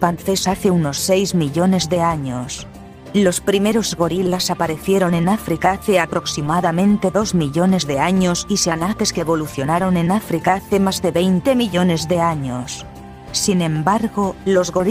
chimpancés hace unos 6 millones de años. Los primeros gorilas aparecieron en África hace aproximadamente 2 millones de años y seanates que evolucionaron en África hace más de 20 millones de años. Sin embargo, los gorilas